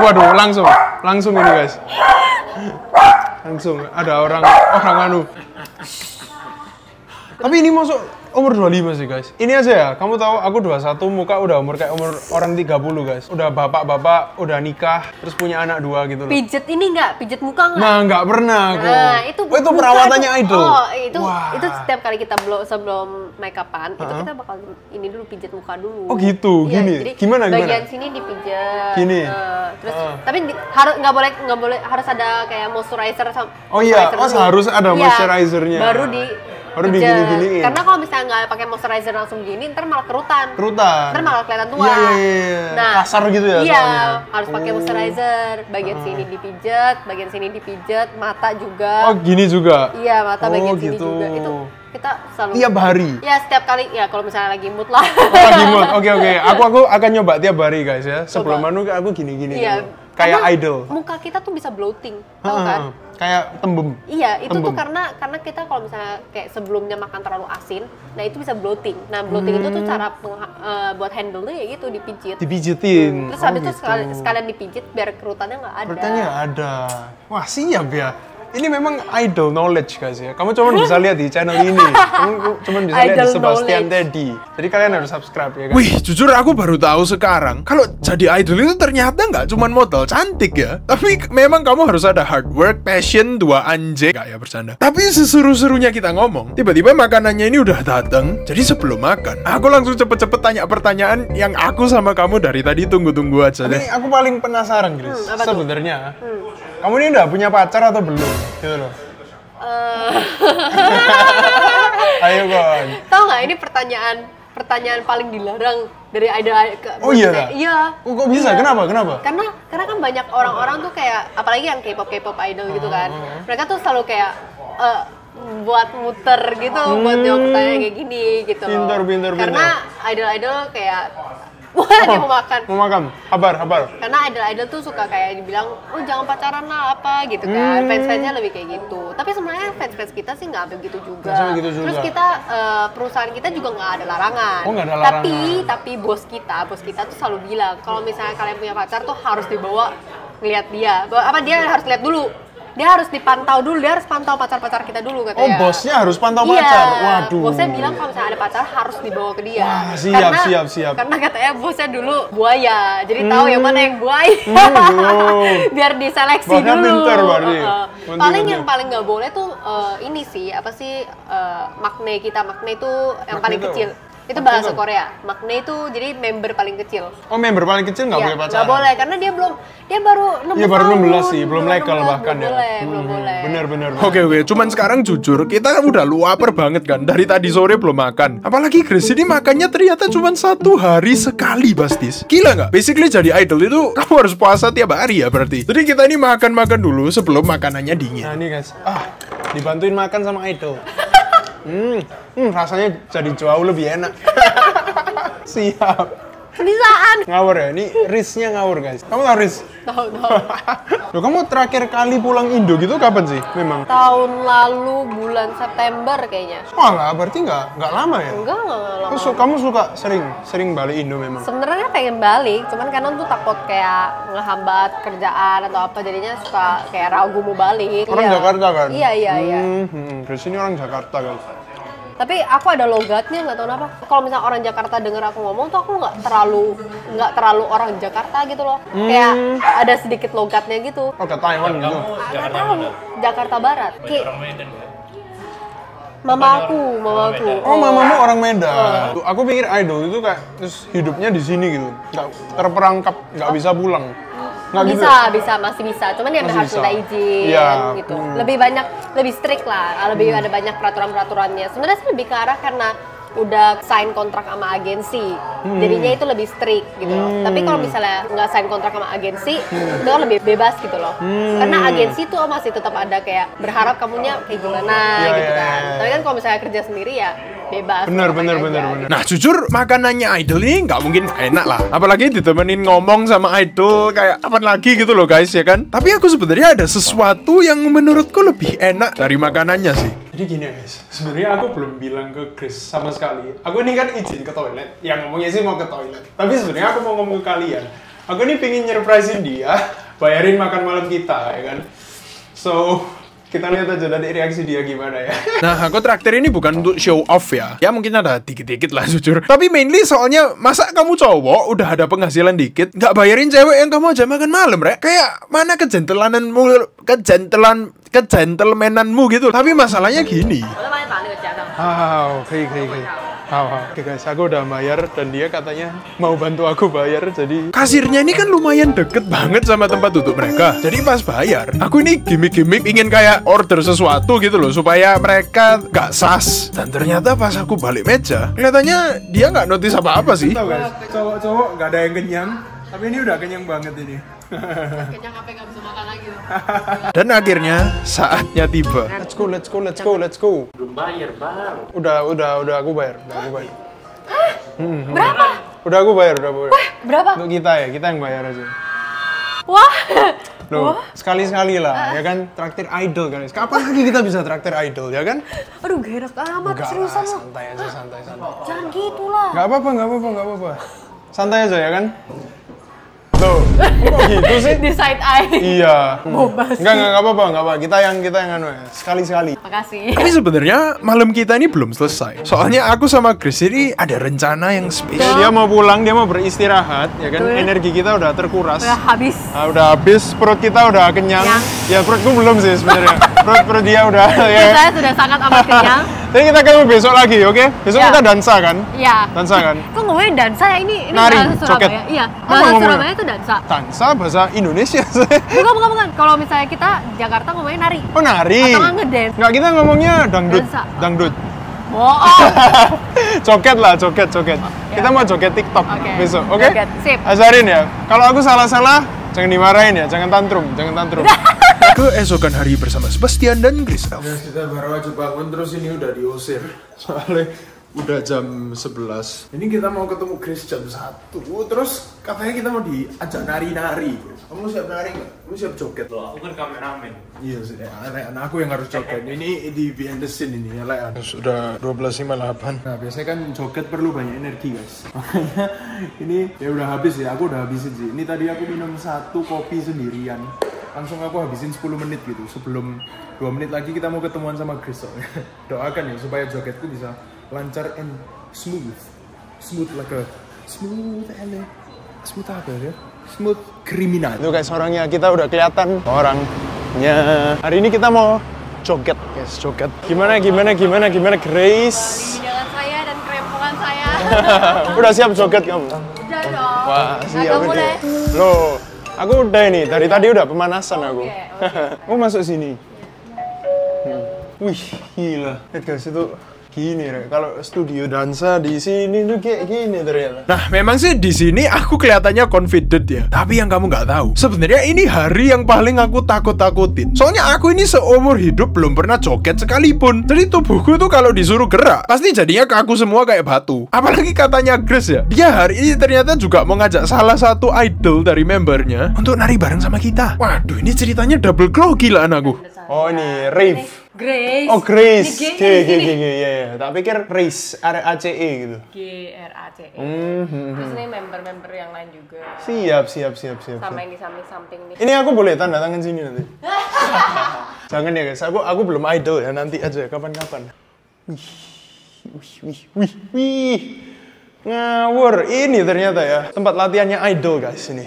Waduh, langsung. Langsung ini, guys. Langsung ada orang orang anu. Tapi ini masuk umur 25 sih guys. Ini aja ya, kamu tahu aku 21 muka udah umur kayak umur orang 30 guys. Udah bapak-bapak, udah nikah, terus punya anak dua gitu loh. Pijet ini enggak, pijet muka enggak? Nah, nggak pernah aku. Nah, itu oh, itu perawatannya itu- idol. Oh, itu Wah. itu setiap kali kita belum sebelum make upan, itu kita bakal ini dulu pijet muka dulu. Oh, gitu? Iya, Gini? Jadi Gimana, gimana? Bagian sini dipijet. Gini? eh, terus Ah. tapi harus nggak boleh nggak boleh harus ada kayak moisturizer sama Oh iya, moisturizer oh, harus ada Iya, moisturizernya. Baru di Pijet. digini-giniin. Karena kalau misalnya nggak pakai moisturizer langsung gini, ntar malah kerutan. Kerutan. Ntar malah kelihatan tua. Iya, iya, iya. Kasar gitu ya Iya, soalnya. harus pakai Oh. moisturizer. Bagian sini dipijet, bagian sini dipijet, mata juga. Oh, gini juga. Iya, mata Oh, bagian sini gitu. juga. Itu kita selalu Tiap hari. Ya, setiap kali ya kalau misalnya lagi mood lah. Oh, lagi mood. Oke, oke. Aku aku akan nyoba tiap hari guys ya. Sebelum Coba. anu aku gini-gini. Iya. dulu. Kayak Karena idol. Muka kita tuh bisa bloating, tahu Heeh, kan? Kayak tembem. Iya, itu tuh Tembem. karena karena kita kalau misalnya kayak sebelumnya makan terlalu asin, nah itu bisa bloating. Nah, bloating itu tuh Hmm. cara eh, buat handle ya gitu dipijit. Dipijitin. Terus Oh, habis itu gitu. sekali- sekalian dipijit biar kerutannya nggak ada. Bertanya ada. Wah, siap ya. Ini memang idol knowledge guys ya. Kamu cuma bisa lihat di channel ini. Kamu cuma bisa lihat di Sebastian knowledge. Teddy. Jadi kalian harus subscribe ya kan. Wih, jujur aku baru tahu sekarang kalau jadi idol itu ternyata nggak cuma modal cantik ya, tapi memang kamu harus ada hard work, passion, dua anjing. Gak ya bercanda. Tapi seseru-serunya kita ngomong, tiba-tiba makanannya ini udah dateng. Jadi sebelum makan, aku langsung cepet-cepet tanya pertanyaan yang aku sama kamu dari tadi tunggu-tunggu aja deh. Tapi aku paling penasaran, Gris. Hmm? Sebenarnya, kamu ini udah punya pacar atau belum? Eh, Ayo, Gon. tahu nggak ini pertanyaan pertanyaan paling dilarang dari idol ke Oh, iya? Iya. Oh, kok bisa? Iya. Kenapa? Kenapa? Karena karena kan banyak orang-orang tuh kayak apalagi yang K-pop K-pop idol gitu kan. Mereka tuh selalu kayak eh, buat muter gitu, buat jawab pertanyaan kayak gini gitu loh. Pinter, pinter, Karena idol-idol kayak wah dia mau makan. Mau makan? Kabar, kabar. Karena idol-idol tuh suka kayak dibilang, oh jangan pacaran lah apa gitu kan. Hmm. Fans-fansnya lebih kayak gitu. Tapi sebenarnya fans-fans kita sih nggak begitu juga. Gitu juga. Terus kita eh, perusahaan kita juga nggak ada larangan. Oh, ada Tapi larangan. tapi bos kita, bos kita tuh selalu bilang kalau misalnya kalian punya pacar tuh harus dibawa ngeliat dia. Apa dia harus lihat dulu. Dia harus dipantau dulu, dia harus pantau pacar-pacar kita dulu Oh, katanya. bosnya harus pantau Iya, pacar. Waduh. bosnya bilang kalau misalnya ada pacar harus dibawa ke dia. Wah, siap, siap, siap. Karena katanya bosnya dulu buaya, jadi tahu yang mana yang buaya. Hmm. Biar diseleksi Bosnya dulu. pinter berarti. Heeh. Penting, paling yang paling nggak boleh tuh eh, ini sih apa sih eh, makne kita makne itu yang Makne paling itu? kecil. Itu Makne bahasa itu? Korea. Makne itu jadi member paling kecil. Oh, member paling kecil nggak Iya, boleh pacaran? nggak boleh karena dia belum dia baru 16 Iya, baru 16 tahun, sih, belum legal 16, bahkan belum ya. Boleh, belum Hmm, boleh. Bener, bener. Oke oke, cuman sekarang jujur kita kan udah luaper banget kan dari tadi sore belum makan. Apalagi Grace ini makannya ternyata cuma satu hari sekali Bastis. Gila nggak? Basically jadi idol itu kamu harus puasa tiap hari ya berarti. Jadi kita ini makan makan dulu sebelum makanannya dingin. Nah, ini guys. Ah, dibantuin makan sama idol. Hmm, hmm, rasanya jadi jauh lebih enak. Siap. Penisaan. Ngawur ya, ini Riznya ngawur guys. Kamu tau Riz? Tahu tahu. Loh, kamu terakhir kali pulang Indo gitu kapan sih? Memang. Tahun lalu bulan September kayaknya. Oh lah, berarti nggak nggak lama ya? Enggak, enggak, enggak lama. Kamu, su- kamu suka sering sering balik Indo memang. Sebenarnya pengen balik, cuman karena tuh takut kayak ngehambat kerjaan atau apa, jadinya suka kayak ragu mau balik. Orang Iya. Jakarta kan? Iya, iya, iya. Hmm, hmm, Riz ini orang Jakarta guys. Tapi aku ada logatnya nggak tahu kenapa. Kalau misalnya orang Jakarta denger aku ngomong tuh aku nggak terlalu nggak terlalu orang Jakarta gitu loh. Hmm. Kayak ada sedikit logatnya gitu. Oh, ke Taiwan gitu. Nggak tahu. Jakarta Barat. Kayak Orang Medan kan? mama aku, mama aku. Oh, mamamu orang Medan. Tuh, Aku pikir idol itu kayak terus hidupnya di sini gitu. Nggak terperangkap, nggak bisa pulang. Nggak gitu. bisa, bisa, masih bisa. Cuman ya Masih harus bisa. minta izin Iya, gitu. hmm. Lebih banyak, lebih strict lah. Lebih ada banyak peraturan-peraturannya. Sebenarnya sih lebih ke arah karena udah sign kontrak sama agensi. Hmm. Jadinya itu lebih strict gitu loh. Tapi kalau misalnya nggak sign kontrak sama agensi, Hmm. itu kan lebih bebas gitu loh. Karena agensi tuh masih tetap ada kayak berharap kamunya kayak gimana Iya, gitu iya, kan. iya. Tapi kan kalau misalnya kerja sendiri ya bebas. Bener, bener, aja bener, gitu. bener. Nah jujur makanannya idol ini nggak mungkin enak lah Apalagi ditemenin ngomong sama idol kayak kapan lagi gitu loh guys ya kan Tapi aku sebenarnya ada sesuatu yang menurutku lebih enak dari makanannya sih Jadi gini guys, sebenarnya aku belum bilang ke Chris sama sekali. Aku ini kan izin ke toilet, yang ngomongnya sih mau ke toilet. Tapi sebenarnya aku mau ngomong ke kalian. Aku ini pingin nyerprisein dia, bayarin makan malam kita, ya kan. So, Kita lihat aja dari reaksi dia gimana ya. Nah, aku traktir ini bukan untuk show off ya. Ya mungkin ada dikit-dikit lah jujur. Tapi mainly soalnya masa kamu cowok udah ada penghasilan dikit, nggak bayarin cewek yang kamu aja makan malam, rek. Kayak mana kejentelananmu, kejentelan, kejentelmenanmu gitu. Tapi masalahnya gini. 我再帮你把那个 Oke guys, aku udah bayar dan dia katanya mau bantu aku bayar jadi Kasirnya ini kan lumayan deket banget sama tempat duduk mereka. Jadi pas bayar, aku ini gimmick-gimmick ingin kayak order sesuatu gitu loh supaya mereka gak sas. Dan ternyata pas aku balik meja, kelihatannya dia nggak notice apa-apa sih. Guys, cowok-cowok nggak ada yang kenyang, tapi ini udah kenyang banget ini. Kenyang apa nggak bisa makan lagi loh. Dan akhirnya saatnya tiba. Let's go, let's go, let's go, let's go. Belum bayar, Bang. Udah, udah, udah aku bayar, udah aku bayar. Berapa? Udah aku bayar, udah aku bayar. Berapa? Untuk kita ya, kita yang bayar aja. Wah. Loh, sekali-sekali lah, ya kan? Traktir idol guys. Kapan lagi kita bisa traktir idol, ya kan? Aduh, gak enak amat Enggak lah, seriusan lo. santai aja, santai, santai. Jangan gitu lah. Nggak apa-apa, nggak apa-apa, nggak apa-apa. Santai aja ya kan? Loh, kok gitu sih? Di side eye. Iya. Bobas. Enggak, enggak, enggak apa-apa, enggak apa. Kita yang kita yang anu ya, sekali-sekali. Makasih. Tapi sebenarnya malam kita ini belum selesai. Soalnya aku sama Chris ini ada rencana yang spesial. dia mau pulang, dia mau beristirahat, ya kan? Energi kita udah terkuras. Udah habis. Ah, udah habis, perut kita udah kenyang. Kenyang. Ya perutku belum sih sebenarnya. perut perut dia udah ya. Saya sudah sangat amat kenyang. Jadi kita ketemu besok lagi, oke? Besok Ya. kita dansa kan? Iya. Dansa kan? Kok ngomongin dansa ya? Ini, ini Nari, bahasa Surabaya. joget. Iya, Apa bahasa ngomongnya? Surabaya itu dansa. Dansa bahasa Indonesia. Bukan, bukan, bukan. Kalau misalnya kita Jakarta ngomongin nari. oh nari. Atau ngedance. Nggak, kita ngomongnya dangdut. Dansa. Dangdut. Bohong. joget lah, joget, joget. Kita mau joget TikTok Oke, besok, oke? joget. Sip. Ajarin ya. Kalau aku salah-salah, jangan dimarahin ya, jangan tantrum, jangan tantrum. Keesokan hari bersama Sebastian dan Chris Elf. kita baru aja bangun terus ini udah diusir. Soalnya udah jam 11. Ini kita mau ketemu Chris jam 1 Terus katanya kita mau diajak nari-nari Kamu siap nari nggak? Kamu siap joget? Loh, aku kan kameramen. Iya sih, Lean, aku yang harus joget Ini di behind the scene ini ya Sudah 12.58. Nah biasanya kan joget perlu banyak energi guys Makanya ini ya udah habis ya, aku udah habisin sih Ini tadi aku minum satu kopi sendirian Langsung aku habisin 10 menit gitu Sebelum 2 menit lagi kita mau ketemuan sama Chris soalnya. Doakan ya supaya jogetku bisa lancar and smooth Smooth like a Smooth and Smooth apa ya? Smooth kriminal Itu guys orangnya kita udah kelihatan orangnya. Hari ini kita mau joget, guys, joget. Gimana gimana gimana gimana Grace? Jalan saya dan kerempongan saya. udah siap joget kamu? Udah dong. Wah, siap mulai. Loh, aku udah ini dari tadi udah pemanasan aku. Oke, oke. Kamu masuk sini. Hmm. Wih, gila. Lihat guys itu gini. Kalau studio dansa di sini tuh kayak gini ternyata. Nah, memang sih di sini aku kelihatannya confident ya. Tapi yang kamu nggak tahu, sebenarnya ini hari yang paling aku takut-takutin. Soalnya aku ini seumur hidup belum pernah joget sekalipun. Jadi tubuhku tuh kalau disuruh gerak, pasti jadinya kaku semua kayak batu. Apalagi katanya Grace ya, dia hari ini ternyata juga mau ngajak salah satu idol dari membernya untuk nari bareng sama kita. Waduh, ini ceritanya double glow gila aku. Oh ini rave. Grace. Oh Grace. G G G. G G ya ya. Tak pikir Race R A C E gitu. G R A C E. Mhm. Terus ini member-member yang lain juga. Siap siap siap siap. Sama siap. yang di samping-samping nih. Ini aku boleh tanda tangan sini nanti. Jangan ya guys, aku aku belum idol ya nanti aja kapan-kapan. Wih, wih, wih, wih, wih. Ngawur, ini ternyata ya tempat latihannya idol guys ini.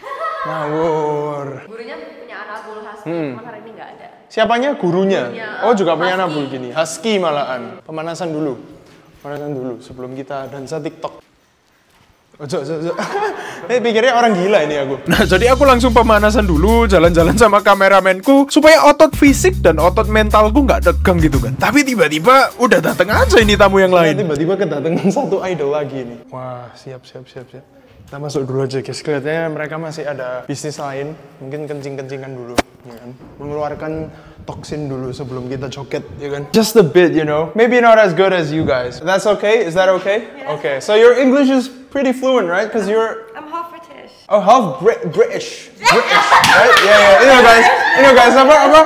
Ngawur. Gurunya punya anak bulu husky, Hmm. cuma hari ini nggak ada. Siapanya? Gurunya. Oh juga punya anak bulu gini. Husky malahan. Pemanasan dulu. Pemanasan dulu sebelum kita dansa TikTok. Ojo, ojo, ojo. Eh, pikirnya orang gila ini aku. Nah, jadi aku langsung pemanasan dulu, jalan-jalan sama kameramenku supaya otot fisik dan otot mentalku nggak tegang gitu kan. Tapi tiba-tiba udah dateng aja ini tamu yang Nah, lain. tiba-tiba kedatangan satu idol lagi nih. Wah, siap, siap, siap, siap. Kita masuk dulu aja guys. Kelihatannya mereka masih ada bisnis lain. Mungkin kencing-kencingan dulu, ya kan? Mengeluarkan toksin dulu sebelum kita joget, ya kan? Just a bit, you know. Maybe not as good as you guys. That's okay? Is that okay? Okay. So your English is pretty fluent, right? Because you're I'm half British. oh half Brit British, British, right? Yeah, yeah. You know guys, you know guys. Apa apa?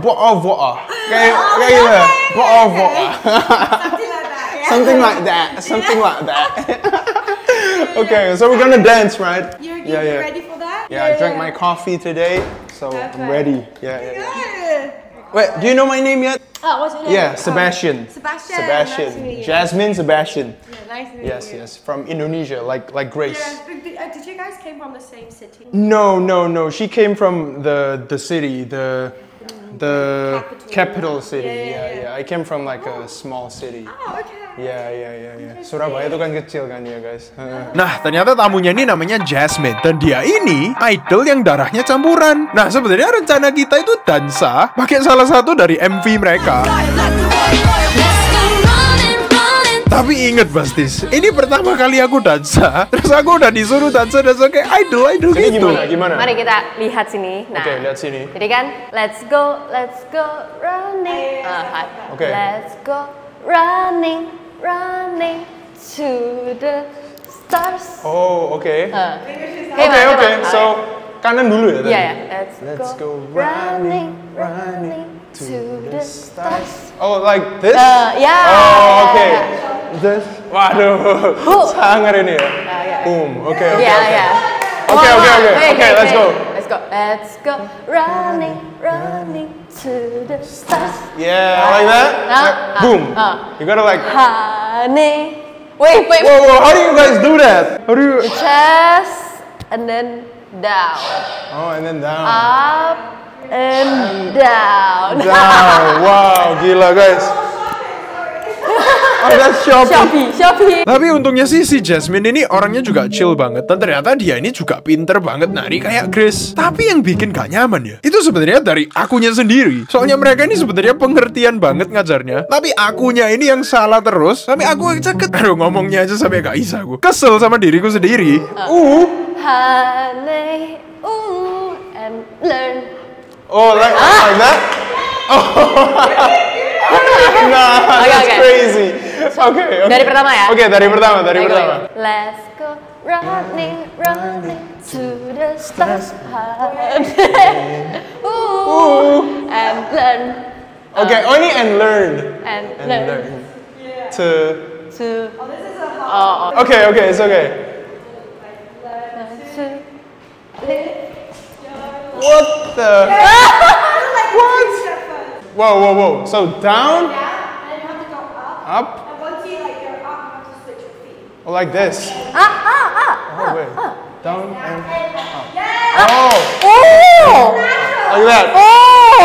Boa boa. Kayak kayak gitu. Boa boa. Something like that. Yeah. Something like that. Something like that. okay, so we're gonna dance, right? You're, yeah, you're yeah. ready for that? Yeah, I drank my coffee today, so I'm ready. Yeah, yeah, yeah. Wait, do you know my name yet? Oh, what's your name? Yeah, Sebastian. Sebastian. Sebastian. Nice to meet you. Jasmine Sebastian. Yeah, nice to meet Yes, you. yes. From Indonesia, like like Grace. Yeah, uh, did you guys came from the same city? No, no, no. She came from the the city, the the capital, city. Yeah, yeah, yeah, yeah. I came from like a small city. Oh, okay. Yeah, yeah, yeah, yeah. Surabaya itu kan kecil kan ya, guys. Heeh. Nah, ternyata tamunya ini namanya Jasmine dan dia ini idol yang darahnya campuran. Nah, sebenarnya rencana kita itu dansa pakai salah satu dari MV mereka. Tapi inget Bastis, ini pertama kali aku dansa, terus aku udah disuruh dansa dansa kayak idol idol Ini gitu. gimana? Gimana? Mari kita lihat sini. Nah, Oke, lihat sini. Jadi kan, let's go, let's go running. Ah, hai. Oke. Let's go running, running to the stars. Oh, oke. Ah. Oke, oke. So, kanan dulu ya tadi? Iya ya. Let's, Let's go, go running, running, running to the stars. Oh, like this? Uh, ya. Oh, oke. ya. This. Waduh. Sangar ini ya. Boom. Oke, oke. Ya, oke. ya. Oke, oke, oke. Oke, let's go. Let's go. Let's go running, running to the stars. Yeah, like that. Ah, Like, ah, boom. ah. You gotta like. Honey. Wait, wait. Whoa, whoa. How do you guys do that? How do you? Chest and then down. Oh, and then down. Up and down. Down. Wow, gila guys. Oh, that's Shopee. Shopee, Shopee. Tapi untungnya sih si Jasmine ini orangnya juga chill banget dan ternyata dia ini juga pinter banget nari kayak Grace. Tapi yang bikin gak nyaman ya, itu sebenarnya dari akunya sendiri. Soalnya mereka ini sebenarnya pengertian banget ngajarnya, tapi akunya ini yang salah terus. Sampai aku ceket, aduh ngomongnya aja sampai gak bisa aku. Kesel sama diriku sendiri. Uh, Honey, ooh, and learn. Oh, like, like that? Oh. nah, that's oke. crazy. Oke, oke. Dari pertama ya? Oke, dari pertama, dari Ayo, pertama. ayo. Let's go running, running to the stars. Honey, ooh, and learn. Oke, oh ini and learn. And, And learn. learn. To. To, oh, this is a hard. oh, Oke, oke, it's okay. to live. What the? what? Whoa, whoa, whoa. So down, Yeah, and you have to go up. up, And once you like you're up, you have to switch your feet. oh, like this. Ah, ah, ah. Oh, wait. Down and Yeah. oh, Oh! like that. Oh!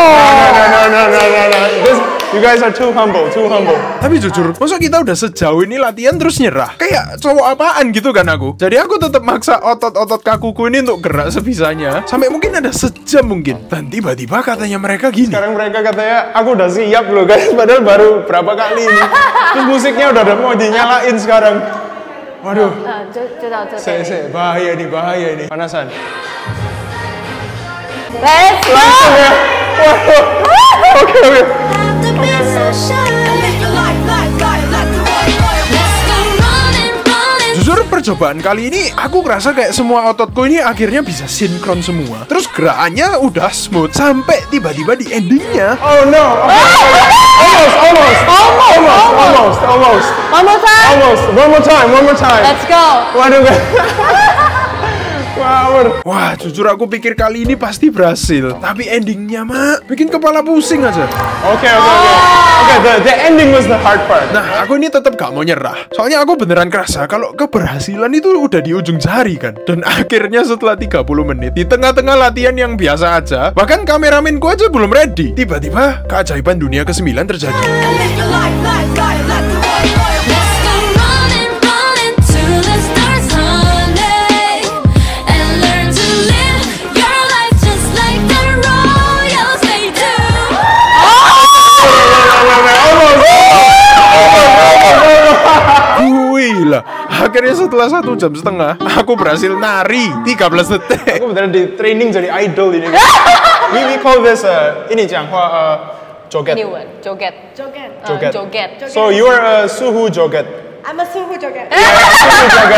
No, no, no, no, no, no. This, You guys are too humble, too humble. Iya. Tapi jujur, masa kita udah sejauh ini latihan terus nyerah? Kayak cowok apaan gitu kan aku. Jadi aku tetap maksa otot-otot kakuku ini untuk gerak sebisanya. Sampai mungkin ada sejam mungkin. Dan tiba-tiba katanya mereka gini. Sekarang mereka katanya, aku udah siap loh guys. Padahal baru berapa kali ini. Terus musiknya udah ada mau dinyalain sekarang. Waduh. Ah, ah, saya, saya, bahaya nih, bahaya nih. Panasan. Let's go! Waduh. Ah! Oke, oke. Jujur percobaan kali ini aku ngerasa kayak semua ototku ini akhirnya bisa sinkron semua. Terus gerakannya udah smooth sampai tiba-tiba di endingnya. Oh no, okay. Almost, almost, almost, almost, almost, One more time. almost. One more time, one more time. Let's go. Waduh, Wow. Wah, jujur aku pikir kali ini pasti berhasil. Tapi endingnya mak bikin kepala pusing aja. Oke, oke, oke. Oke, the, the ending was the hard part. Nah, aku ini tetap gak mau nyerah. Soalnya aku beneran kerasa kalau keberhasilan itu udah di ujung jari kan. Dan akhirnya setelah 30 menit di tengah-tengah latihan yang biasa aja, bahkan kameramenku aja belum ready. Tiba-tiba keajaiban dunia ke-9 terjadi. Akhirnya setelah satu jam setengah, aku berhasil nari 13 detik. Aku beneran di training jadi idol ini. we, we call this uh, ini 讲话 uh, joget. New one. Joget. Joget. Uh, Joget. joget. So you are a suhu joget. I'm a super joget. Suhu joget.